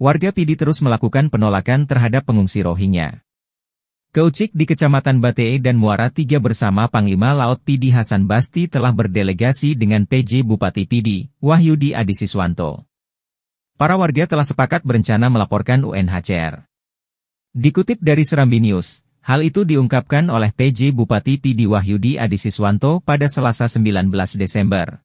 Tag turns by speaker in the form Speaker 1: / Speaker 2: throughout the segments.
Speaker 1: warga Pidi terus melakukan penolakan terhadap pengungsi Rohingya. Keucik di Kecamatan Batee dan Muara Tiga bersama Panglima Laut Pidi Hasan Basti telah berdelegasi dengan PJ Bupati Pidi, Wahyudi Adisiswanto. Para warga telah sepakat berencana melaporkan UNHCR. Dikutip dari Serambi News, hal itu diungkapkan oleh PJ Bupati Pidi Wahyudi Adisiswanto pada Selasa 19 Desember.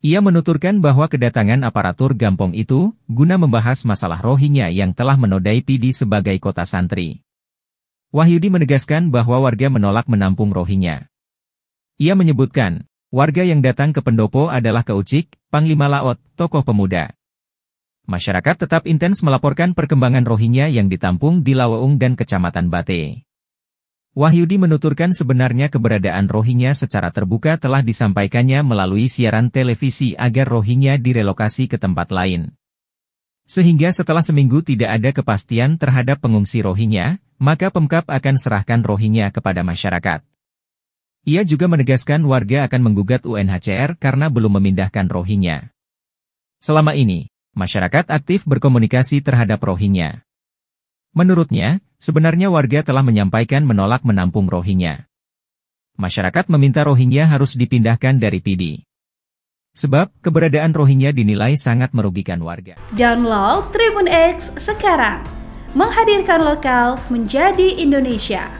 Speaker 1: Ia menuturkan bahwa kedatangan aparatur Gampong itu, guna membahas masalah Rohingya yang telah menodai Pidi sebagai kota santri. Wahyudi menegaskan bahwa warga menolak menampung Rohingya. Ia menyebutkan, warga yang datang ke pendopo adalah Keucik, Panglima Laot, tokoh pemuda. Masyarakat tetap intens melaporkan perkembangan Rohingya yang ditampung di Laweung dan Kecamatan Bate. Wahyudi menuturkan sebenarnya keberadaan Rohingya secara terbuka telah disampaikannya melalui siaran televisi agar Rohingya direlokasi ke tempat lain. Sehingga setelah seminggu tidak ada kepastian terhadap pengungsi Rohingya, maka Pemkap akan serahkan Rohingya kepada masyarakat. Ia juga menegaskan warga akan menggugat UNHCR karena belum memindahkan Rohingya. Selama ini, masyarakat aktif berkomunikasi terhadap Rohingya. Menurutnya, sebenarnya warga telah menyampaikan menolak menampung Rohingya. Masyarakat meminta Rohingya harus dipindahkan dari Pidi. Sebab, keberadaan Rohingya dinilai sangat merugikan warga.
Speaker 2: Download Tribun X sekarang menghadirkan lokal menjadi Indonesia.